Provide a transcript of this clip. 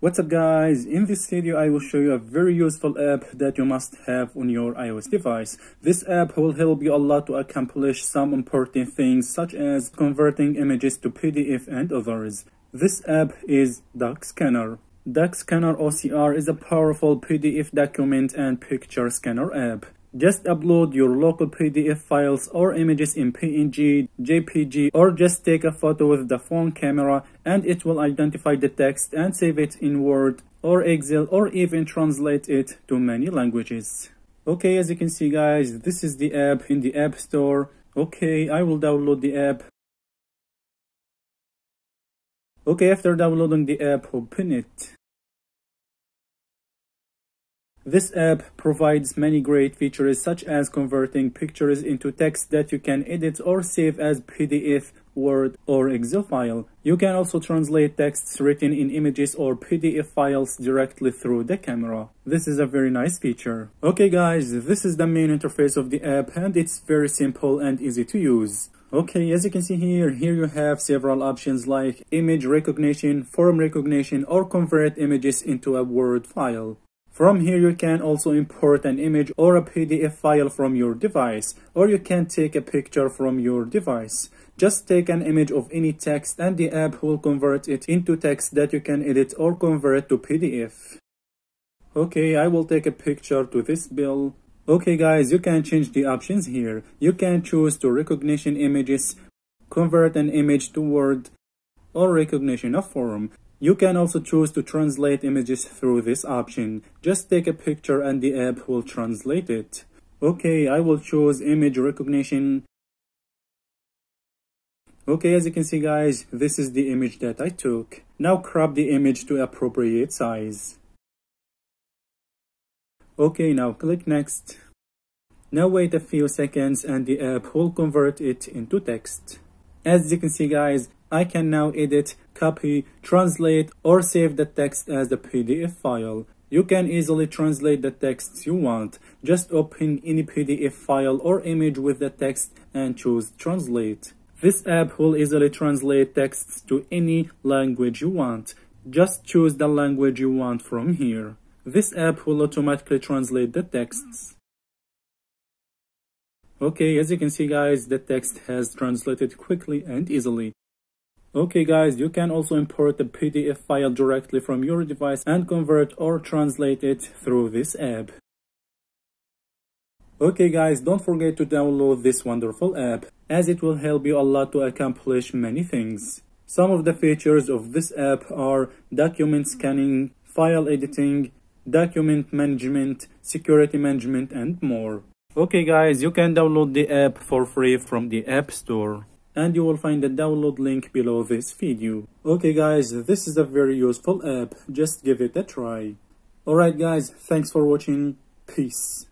What's up guys, in this video I will show you a very useful app that you must have on your iOS device. This app will help you a lot to accomplish some important things such as converting images to PDF and others. This app is DocScanner. DocScanner OCR is a powerful PDF document and picture scanner app. Just upload your local PDF files or images in PNG, JPG or just take a photo with the phone camera and it will identify the text and save it in Word or Excel or even translate it to many languages. Okay, as you can see guys, this is the app in the App Store. Okay, I will download the app. Okay, after downloading the app, open it. This app provides many great features such as converting pictures into text that you can edit or save as PDF, Word, or Excel file. You can also translate texts written in images or PDF files directly through the camera. This is a very nice feature. Okay guys, this is the main interface of the app and it's very simple and easy to use. Okay, as you can see here, here you have several options like image recognition, form recognition, or convert images into a Word file. From here you can also import an image or a PDF file from your device or you can take a picture from your device. Just take an image of any text and the app will convert it into text that you can edit or convert to PDF. Okay, I will take a picture to this bill. Okay guys, you can change the options here. You can choose to recognition images, convert an image to Word, or recognition of form. You can also choose to translate images through this option. Just take a picture and the app will translate it. Okay, I will choose image recognition. Okay, as you can see guys, this is the image that I took. Now crop the image to appropriate size. Okay, now click next. Now wait a few seconds and the app will convert it into text. As you can see guys, I can now edit, copy, translate, or save the text as a PDF file. You can easily translate the text you want. Just open any PDF file or image with the text and choose Translate. This app will easily translate texts to any language you want. Just choose the language you want from here. This app will automatically translate the texts. Okay, as you can see guys, the text has translated quickly and easily. Okay guys, you can also import the PDF file directly from your device and convert or translate it through this app. Okay guys, don't forget to download this wonderful app as it will help you a lot to accomplish many things. Some of the features of this app are document scanning, file editing, document management, security management and more. Okay guys, you can download the app for free from the App Store and you will find the download link below this video. Okay guys, this is a very useful app, just give it a try. Alright guys, thanks for watching, peace.